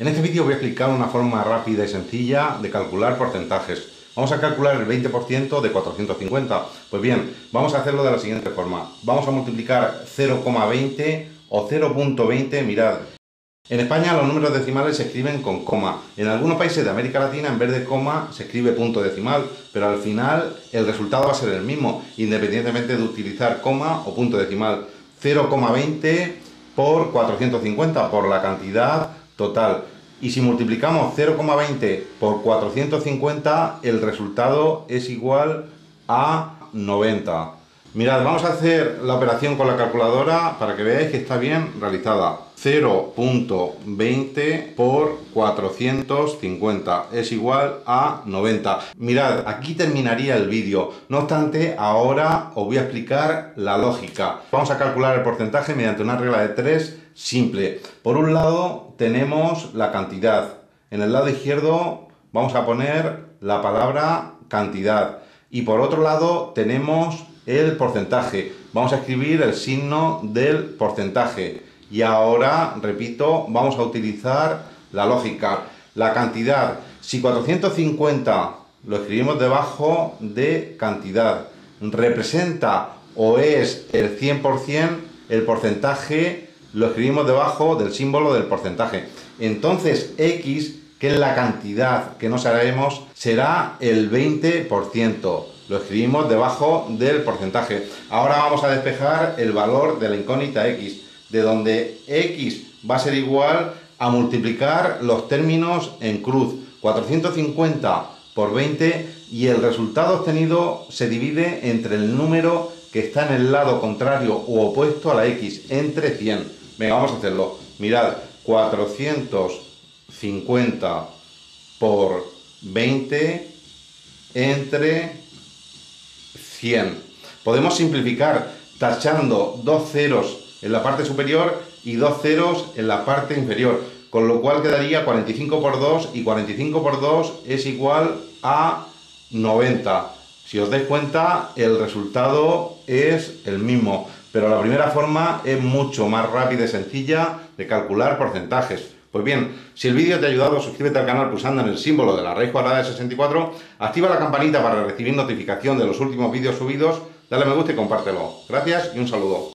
En este vídeo voy a explicar una forma rápida y sencilla de calcular porcentajes. Vamos a calcular el 20% de 450. Pues bien, vamos a hacerlo de la siguiente forma. Vamos a multiplicar 0,20 o 0.20, mirad. En España los números decimales se escriben con coma. En algunos países de América Latina en vez de coma se escribe punto decimal, pero al final el resultado va a ser el mismo, independientemente de utilizar coma o punto decimal. 0,20 por 450, por la cantidad total. Y si multiplicamos 0,20 por 450, el resultado es igual a 90. Mirad, vamos a hacer la operación con la calculadora para que veáis que está bien realizada. 0.20 por 450 es igual a 90. Mirad, aquí terminaría el vídeo. No obstante, ahora os voy a explicar la lógica. Vamos a calcular el porcentaje mediante una regla de 3 simple. Por un lado tenemos la cantidad. En el lado izquierdo vamos a poner la palabra cantidad. Y por otro lado tenemos el porcentaje. Vamos a escribir el signo del porcentaje. Y ahora, repito, vamos a utilizar la lógica. La cantidad, si 450 lo escribimos debajo de cantidad, representa o es el 100%, el porcentaje lo escribimos debajo del símbolo del porcentaje. Entonces, X, que es la cantidad que no sabemos, será el 20% lo escribimos debajo del porcentaje. Ahora vamos a despejar el valor de la incógnita x, de donde x va a ser igual a multiplicar los términos en cruz. 450 por 20 y el resultado obtenido se divide entre el número que está en el lado contrario o opuesto a la x, entre 100. Venga, vamos a hacerlo. Mirad, 450 por 20 entre 100. Podemos simplificar tachando dos ceros en la parte superior y dos ceros en la parte inferior, con lo cual quedaría 45 por 2 y 45 por 2 es igual a 90. Si os dais cuenta, el resultado es el mismo, pero la primera forma es mucho más rápida y sencilla de calcular porcentajes. Pues bien, si el vídeo te ha ayudado, suscríbete al canal pulsando en el símbolo de la raíz cuadrada de 64, activa la campanita para recibir notificación de los últimos vídeos subidos, dale a me gusta y compártelo. Gracias y un saludo.